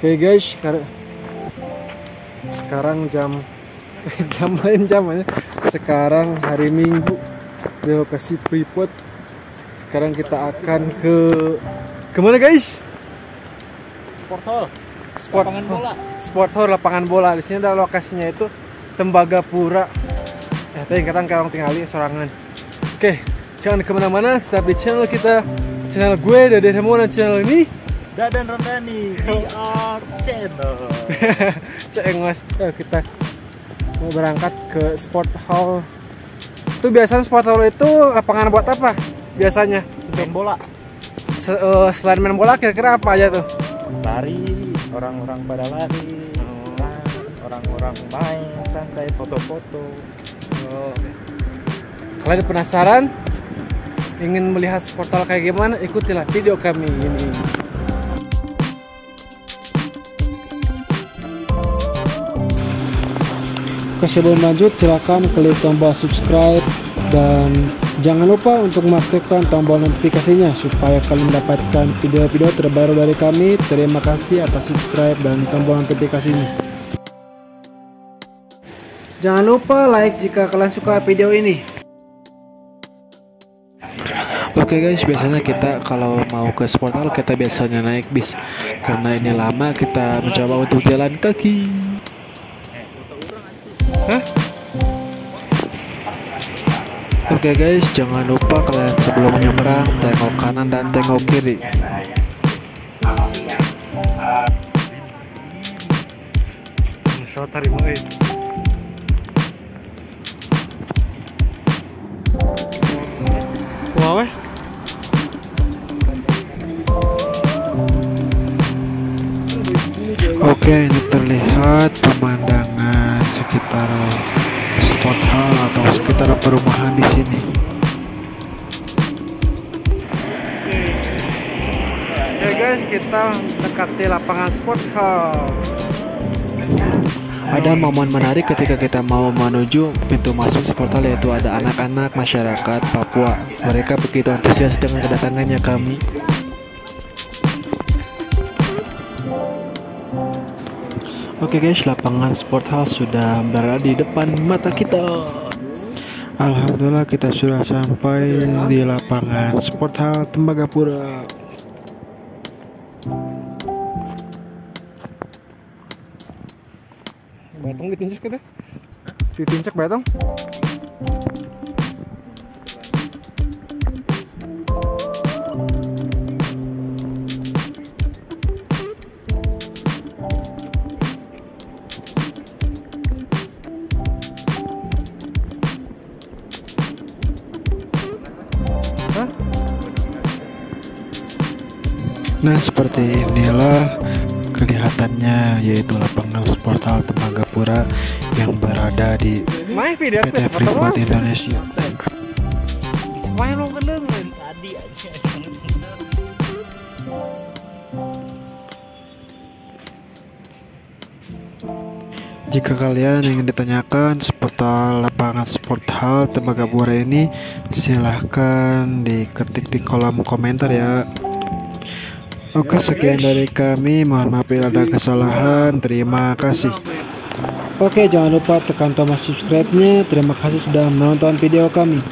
Oke guys, sekar- sekarang jam jam lain jam aja. Sekarang hari Minggu di lokasi Freeport. Sekarang kita akan ke ke mana guys? Sport hall, Sport lapangan bola. Sport hall lapangan bola. Di sini ada lokasinya itu Tembagapura. Eh, tadi kata orang tinggali sorangan. Oke, jangan ke mana-mana. Tetap di channel kita, channel gue Dede Ramon dan channel ini. Dadan Rondani VR Channel. Cek ngos. Eh, kita mau berangkat ke sport hall. Itu biasanya sport hall itu lapangan buat apa? Biasanya Main bola, Se- eh, selain main bola kira-kira apa aja tuh? lari, orang-orang pada lari, kan, orang-orang main santai, foto-foto. Oh. Kalian penasaran? Ingin melihat sport hall kayak gimana? Ikutilah video kami ini. Oke sebelum lanjut silakan klik tombol subscribe dan jangan lupa untuk mengaktifkan tombol notifikasinya supaya kalian mendapatkan video-video terbaru dari kami. Terima kasih atas subscribe dan tombol notifikasinya. Jangan lupa like jika kalian suka video ini. Oke guys, biasanya kita kalau mau ke sport hall kita biasanya naik bis. Karena ini lama kita mencoba untuk jalan kaki. Hah? Oke guys, jangan lupa kalian sebelum nyebrang tengok kanan dan tengok kiri. Tarimo eh. Wow eh. Oke, ini terlihat pemandangan sekitar sport hall atau sekitar perumahan di sini. Ya guys, kita dekati lapangan sport hall. Ada momen menarik ketika kita mau menuju pintu masuk sport hall yaitu ada anak-anak masyarakat Papua. Mereka begitu antusias dengan kedatangannya kami. Oke guys, lapangan sport hall sudah berada di depan mata kita. Alhamdulillah kita sudah sampai di lapangan sport hall Tembagapura. Batong ditincak kita. Ditincak batong. Nah seperti inilah kelihatannya yaitu lapangan sport hall Tembagapura yang berada di PT Freeport Indonesia. Jika kalian ingin ditanyakan seputar lapangan sport hall Tembagapura ini, silahkan diketik di kolom komentar ya. Oke, sekian dari kami. Mohon maaf bila ada kesalahan. Terima kasih. Oke, jangan lupa tekan tombol subscribe-nya. Terima kasih sudah menonton video kami.